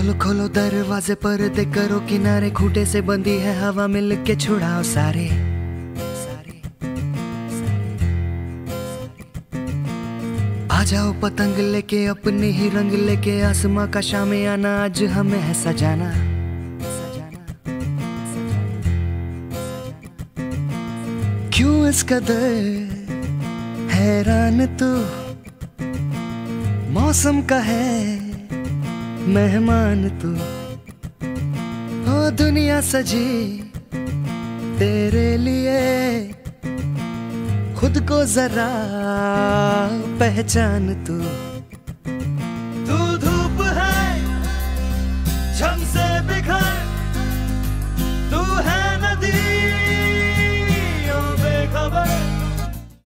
खोलो खोलो दरवाजे पर दे करो किनारे खूटे से बंदी है हवा मिल के छुड़ाओ सारे। आ जाओ पतंग लेके, अपने ही रंग लेके, आसमां का शामे आना, आज हमें है सजाना। क्यों इस कदर हैरान तू? मौसम का है मेहमान तू हो दुनिया सजी तेरे लिए। खुद को जरा पहचान तू।